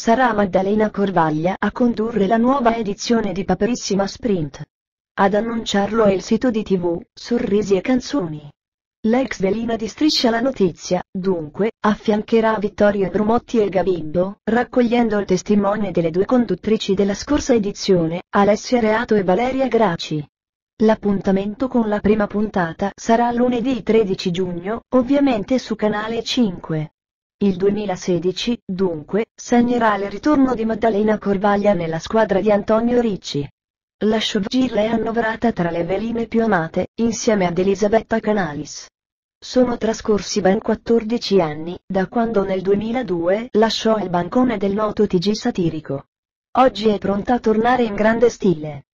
sarà Maddalena Corvaglia a condurre la nuova edizione di Paperissima Sprint. Ad annunciarlo è il sito di tv, Sorrisi e Canzoni. L'ex velina di Striscia la Notizia, dunque, affiancherà Vittorio Brumotti e Gabibbo, raccogliendo il testimone delle due conduttrici della scorsa edizione, Alessia Reato e Valeria Graci. L'appuntamento con la prima puntata sarà lunedì 13 giugno, ovviamente su Canale 5. Il 2016, dunque, segnerà il ritorno di Maddalena Corvaglia nella squadra di Antonio Ricci. La showgirl è annoverata tra le veline più amate, insieme ad Elisabetta Canalis. Sono trascorsi ben 14 anni, da quando nel 2002 lasciò il bancone del noto TG satirico. Oggi è pronta a tornare in grande stile.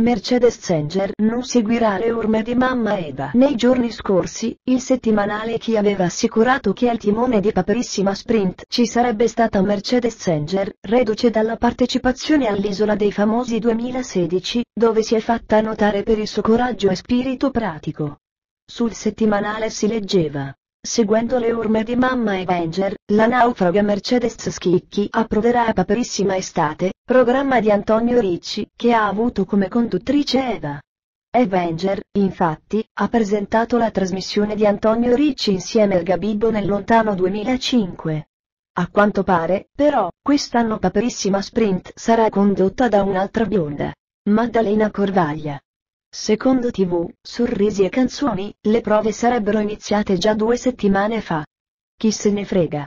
Mercedes Zenger non seguirà le orme di mamma Eva. Nei giorni scorsi, il settimanale chi aveva assicurato che al timone di Paperissima Sprint ci sarebbe stata Mercedes Zenger, reduce dalla partecipazione all'Isola dei Famosi 2016, dove si è fatta notare per il suo coraggio e spirito pratico. Sul settimanale si leggeva. Seguendo le orme di mamma Avenger, la naufraga Mercedes Schicchi approverà a Paperissima Estate, programma di Antonio Ricci, che ha avuto come conduttrice Eva. Avenger, infatti, ha presentato la trasmissione di Antonio Ricci insieme al Gabibbo nel lontano 2005. A quanto pare, però, quest'anno Paperissima Sprint sarà condotta da un'altra bionda. Maddalena Corvaglia. Secondo TV, sorrisi e canzoni, le prove sarebbero iniziate già due settimane fa. Chi se ne frega.